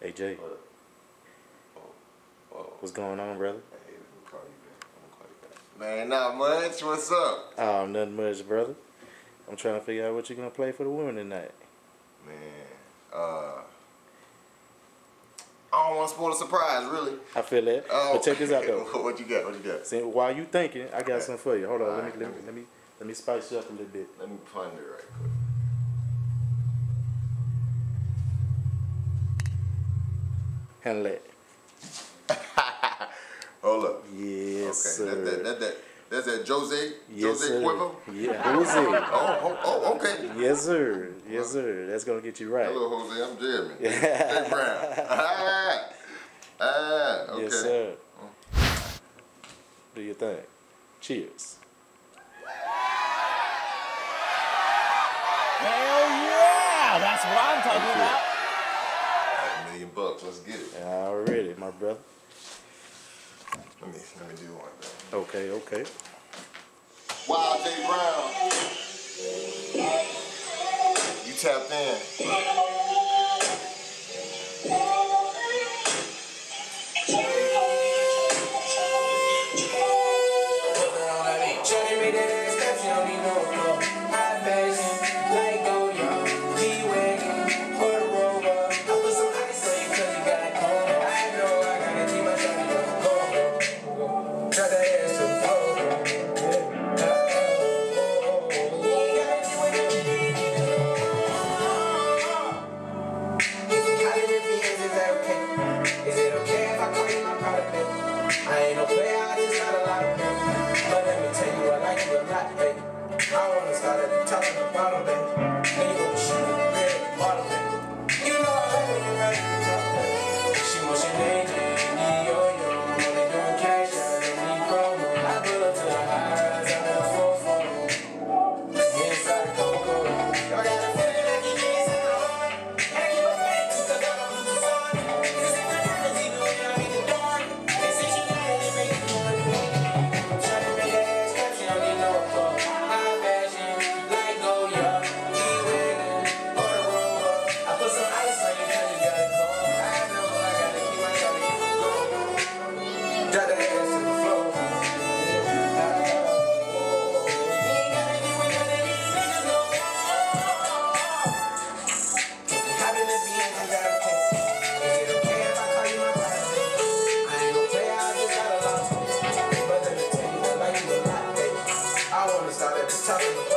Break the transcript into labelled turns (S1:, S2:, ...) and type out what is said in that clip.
S1: Hey Jay,
S2: What? Oh, oh.
S1: what's going on, brother?
S2: Hey, me call you back. I'm gonna call you back.
S3: Man, not much. What's up?
S1: Oh, nothing much, brother. I'm trying to figure out what you're gonna play for the women tonight.
S3: Man, uh, I don't want to spoil a surprise, really.
S1: I feel that.
S3: Oh,
S1: But check this out though.
S3: what you got? What you got?
S1: See, while you thinking, I got something for you. Hold on, let me let me let me let me spice you up a little bit.
S3: Let me find it right quick.
S1: Handle that.
S3: Hold up.
S1: Yes,
S3: okay,
S1: sir.
S3: that, that, that, that, that's that Jose,
S1: yes,
S3: Jose
S1: sir.
S3: Cuervo.
S1: Yeah, who's it?
S3: Oh, oh, oh, okay.
S1: Yes, sir. Yes, sir. That's gonna get you right.
S3: Hello, Jose. I'm Jeremy.
S1: Yeah.
S3: Brown. Ah, ah, okay.
S1: Yes, sir. Do your thing. Cheers.
S4: Hell yeah! That's what I'm talking about.
S3: A million. Let's get it.
S1: Already, my brother.
S3: Let me let me do one thing.
S1: Okay, okay.
S3: Wild J Brown. You tapped in.
S5: Shawty made that ass clap, she don't need no more. Let me I wanna start at the top of the bottom, baby. Saturday.